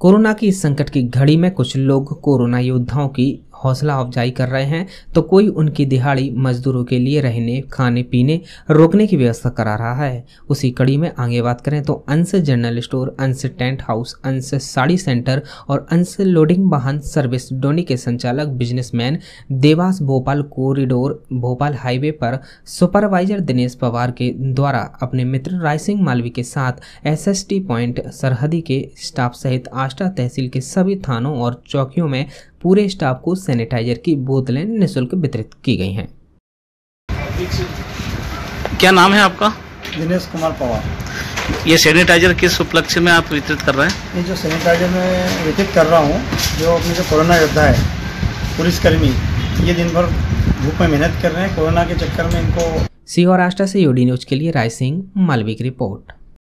Corona की इस संकट की घड़ी में कुछ लोग कोरोना योद्धाओं की हौसला अफजाई कर रहे हैं तो कोई उनकी दिहाड़ी मजदूरों के लिए रहने, खाने, पीने, रोकने की व्यवस्था करा रहा है। उसी कड़ी में आगे बात करें तो Ansh general store, Ansh tent house, Ansh sari centre और अंश लोडिंग वाहन सर्विस डोनी के संचालक, businessman Dewas Bhopal corridor, Bhopal highway पर सुपरवाइजर दिनेश पवार के द्वारा अपने मित्र राय सिंह मालवी के साथ एसएसटी पॉइंट सरहदी के स्टाफ सहित आष्टा तहसील के सभी थानों और चौकियों में पूरे स्टाफ को सैनिटाइजर की बोतलें निःशुल्क वितरित की गई हैं। क्या नाम है आपका? दिनेश कुमार पवार। ये सैनिटाइजर किस उपलक्ष्य में आप वितरित कर रहे हैं? ये जो सैनिटाइजर मैं वितरित कर रहा हूँ जो अपने जो कोरोना योद्धा है पुलिसकर्मी ये दिन भर धूप में मेहनत कर रहे हैं। कोरोना के चक्कर में इनको सीहोर आष्टा से यूडी न्यूज़ के लिए राय सिंह मालवी की रिपोर्ट।